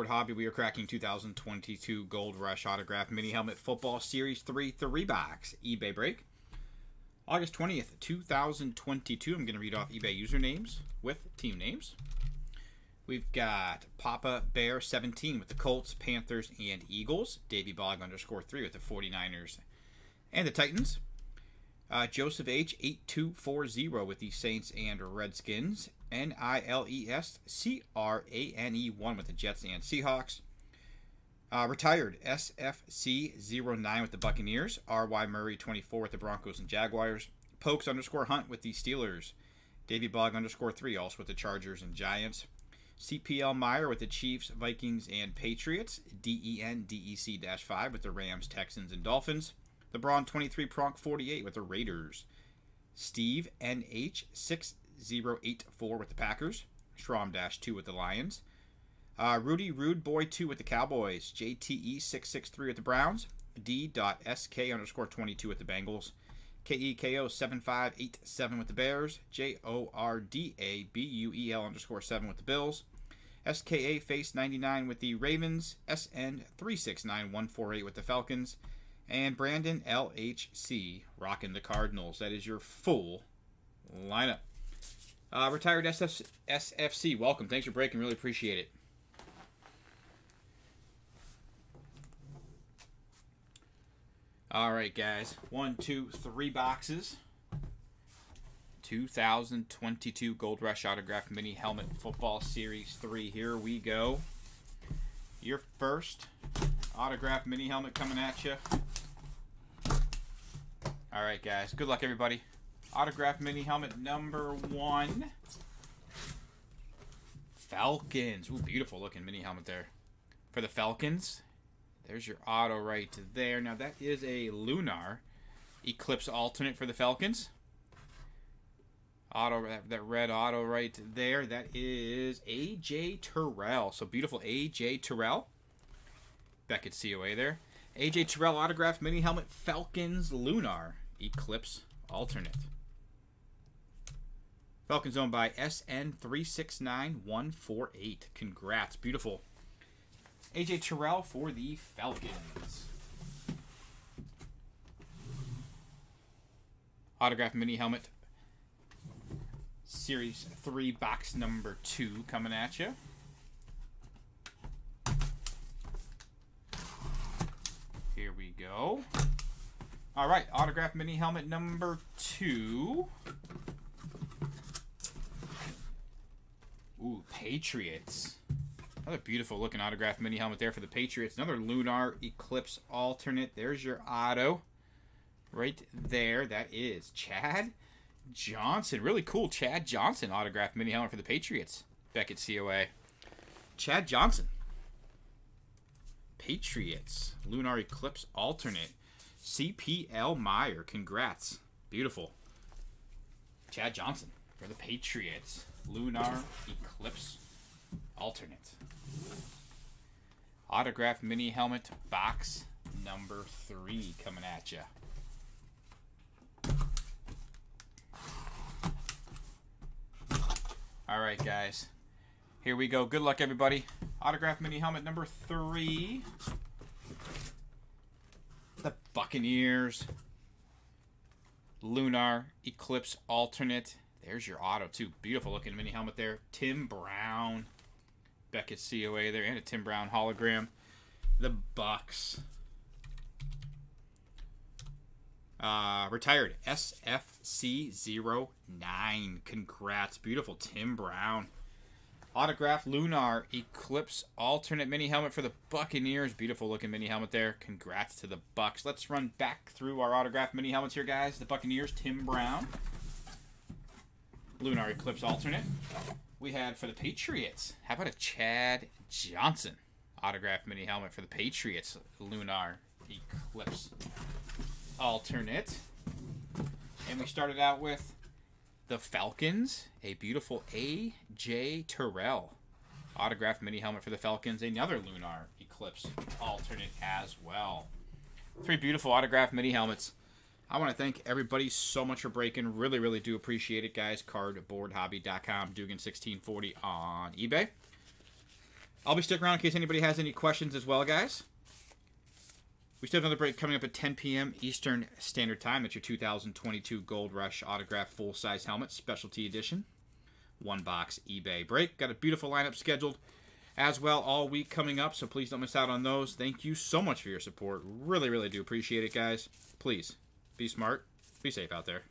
Cardboard Hobby. We are cracking 2022 Gold Rush Autograph Mini Helmet Football Series 3 3 box eBay break. August 20th, 2022. I'm going to read off eBay usernames with team names. We've got Papa Bear 17 with the Colts, Panthers, and Eagles. Davy Bog underscore 3 with the 49ers and the Titans. Uh, Joseph H. 8240 with the Saints and Redskins. N I L E S C R A N E 1 with the Jets and Seahawks. Uh, retired SFC 09 with the Buccaneers. R.Y. Murray 24 with the Broncos and Jaguars. Pokes underscore Hunt with the Steelers. Davy Bog underscore 3 also with the Chargers and Giants. CPL Meyer with the Chiefs, Vikings, and Patriots. D E N D E C 5 with the Rams, Texans, and Dolphins. LeBron 23 Pronk 48 with the Raiders. Steve NH6 084 with the Packers. Schrom Dash 2 with the Lions. Uh, Rudy Rude Boy 2 with the Cowboys. JTE663 with the Browns. D.SK underscore 22 with the Bengals. KEKO7587 with the Bears. JORDABUEL underscore 7 with the Bills. SKA Face 99 with the Ravens. SN369148 with the Falcons. And Brandon LHC rocking the Cardinals. That is your full lineup. Uh, retired SF, SFC, welcome. Thanks for breaking. Really appreciate it. All right, guys. One, two, three boxes. 2022 Gold Rush Autograph Mini Helmet Football Series 3. Here we go. Your first autograph mini helmet coming at you. All right, guys. Good luck, everybody. Autograph mini helmet number one. Falcons. Ooh, beautiful looking mini helmet there. For the Falcons, there's your auto right there. Now, that is a Lunar Eclipse alternate for the Falcons. Auto, that red auto right there. That is A.J. Terrell. So beautiful A.J. Terrell. Beckett COA there. AJ Terrell autograph mini helmet Falcons Lunar Eclipse alternate. Falcons owned by SN369148. Congrats. Beautiful. AJ Terrell for the Falcons. Autograph mini helmet Series 3 box number 2 coming at you. Here we go. All right, autograph mini helmet number two. Ooh, Patriots. Another beautiful looking autograph mini helmet there for the Patriots. Another Lunar Eclipse alternate. There's your auto. Right there. That is Chad Johnson. Really cool Chad Johnson autograph mini helmet for the Patriots. Beckett COA. Chad Johnson. Patriots. Lunar Eclipse alternate. CPL Meyer. Congrats. Beautiful. Chad Johnson for the Patriots. Lunar Eclipse alternate. Autograph mini helmet box number three coming at you. All right, guys. Here we go. Good luck, everybody. Autograph mini helmet number three. The Buccaneers. Lunar Eclipse alternate. There's your auto, too. Beautiful looking mini helmet there. Tim Brown. Beckett COA there. And a Tim Brown hologram. The Bucs. Uh, retired SFC09. Congrats. Beautiful Tim Brown. Autograph Lunar Eclipse alternate mini helmet for the Buccaneers. Beautiful looking mini helmet there. Congrats to the Bucs. Let's run back through our autograph mini helmets here, guys. The Buccaneers, Tim Brown. Lunar Eclipse alternate. We had for the Patriots. How about a Chad Johnson autograph mini helmet for the Patriots? Lunar Eclipse alternate. And we started out with the Falcons, a beautiful A.J. Terrell autographed mini helmet for the Falcons, another Lunar Eclipse alternate as well. Three beautiful autographed mini helmets. I want to thank everybody so much for breaking. Really, really do appreciate it, guys. Cardboardhobby.com, Dugan1640 on eBay. I'll be sticking around in case anybody has any questions as well, guys. We still have another break coming up at 10 p.m. Eastern Standard Time. It's your 2022 Gold Rush Autograph Full Size Helmet Specialty Edition. One box eBay break. Got a beautiful lineup scheduled as well all week coming up, so please don't miss out on those. Thank you so much for your support. Really, really do appreciate it, guys. Please be smart, be safe out there.